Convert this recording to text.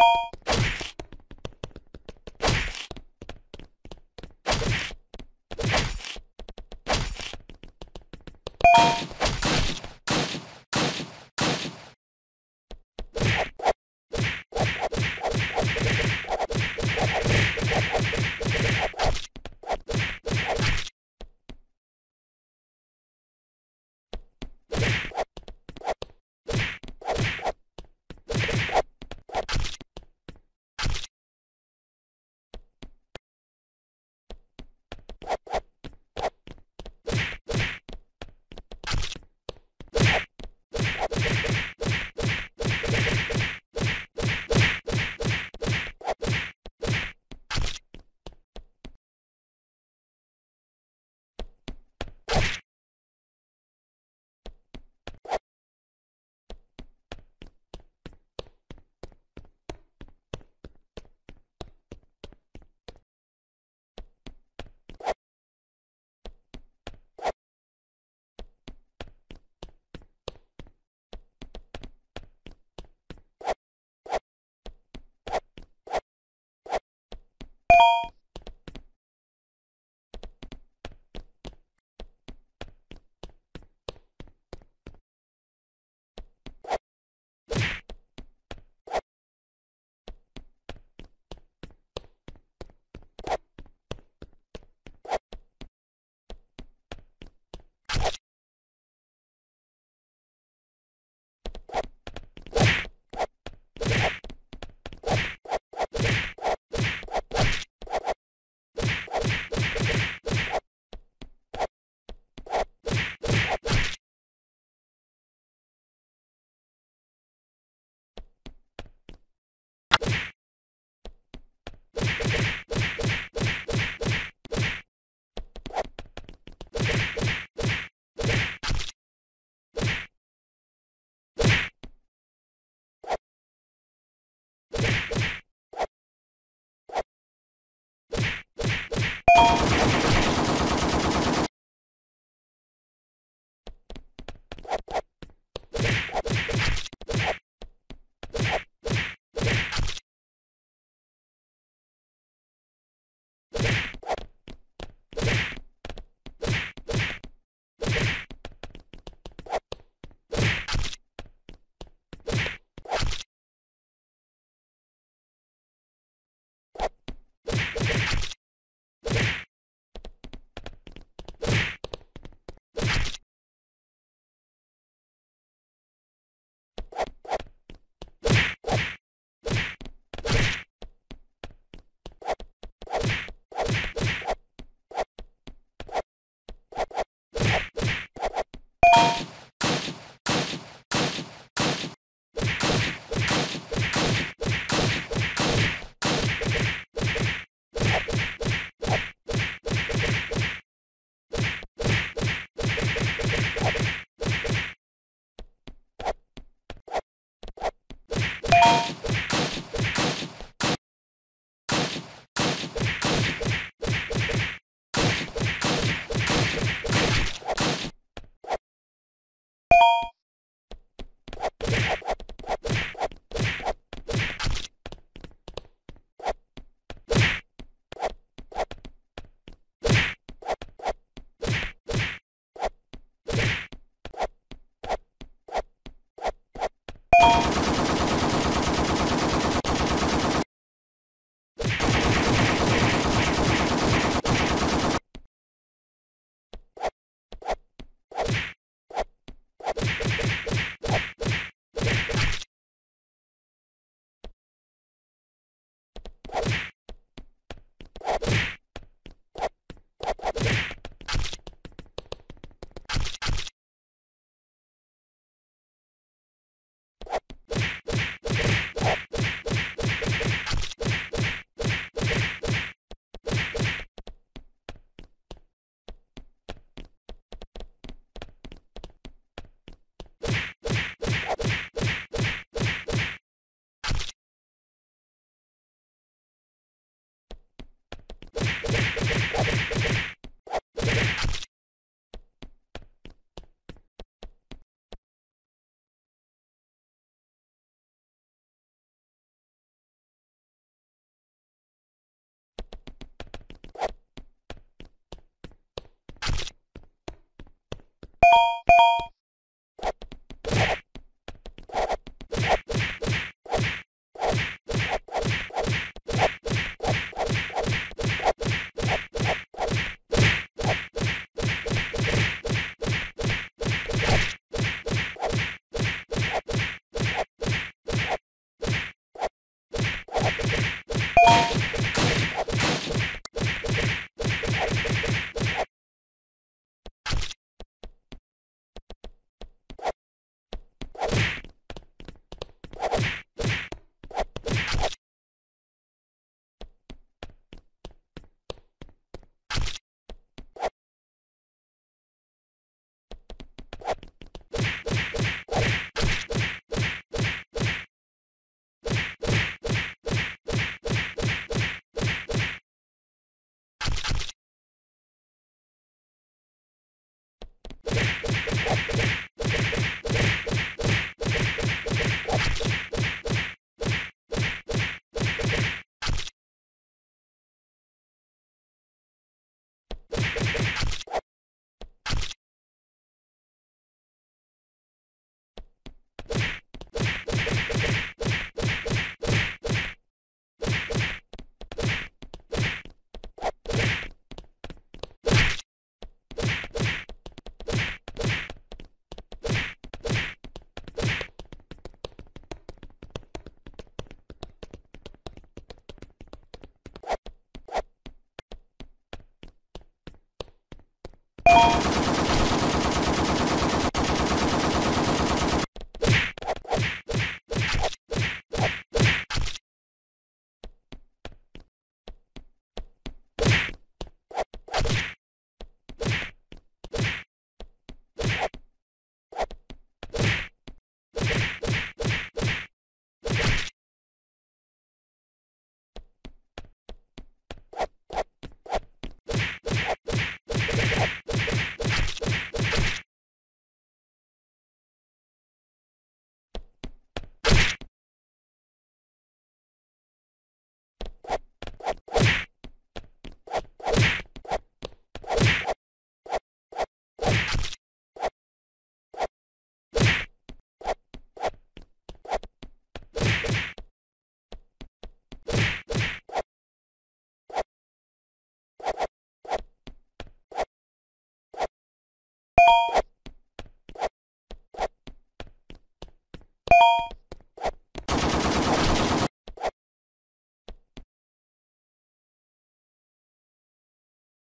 you